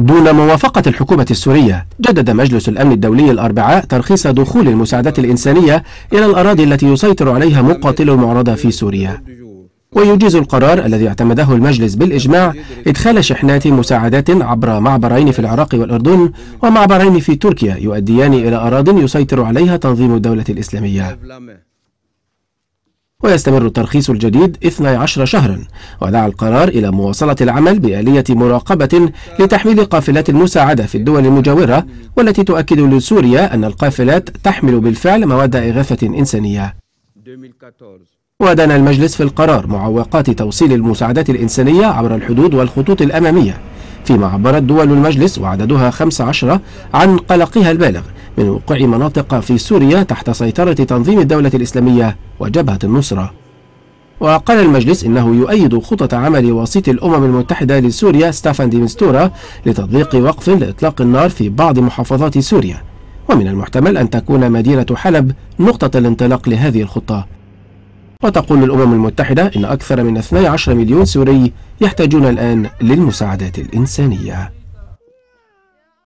دون موافقة الحكومة السورية جدد مجلس الأمن الدولي الأربعاء ترخيص دخول المساعدات الإنسانية إلى الأراضي التي يسيطر عليها مقاتلو المعارضة في سوريا. ويجيز القرار الذي اعتمده المجلس بالإجماع إدخال شحنات مساعدات عبر معبرين في العراق والأردن ومعبرين في تركيا يؤديان إلى أراضٍ يسيطر عليها تنظيم الدولة الإسلامية. ويستمر الترخيص الجديد 12 شهرا ودعا القرار إلى مواصلة العمل بآلية مراقبة لتحويل قافلات المساعدة في الدول المجاورة والتي تؤكد لسوريا أن القافلات تحمل بالفعل مواد إغاثة إنسانية. ودان المجلس في القرار معوقات توصيل المساعدات الإنسانية عبر الحدود والخطوط الأمامية. فيما عبرت دول المجلس وعددها 15 عن قلقها البالغ من وقوع مناطق في سوريا تحت سيطرة تنظيم الدولة الإسلامية وجبهة النصرة. وقال المجلس إنه يؤيد خطط عمل وسيط الأمم المتحدة لسوريا ستافان دي مستورا لتطبيق وقف لإطلاق النار في بعض محافظات سوريا. ومن المحتمل أن تكون مدينة حلب نقطة الانطلاق لهذه الخطة. وتقول الأمم المتحدة إن أكثر من 12 مليون سوري يحتاجون الآن للمساعدات الإنسانية.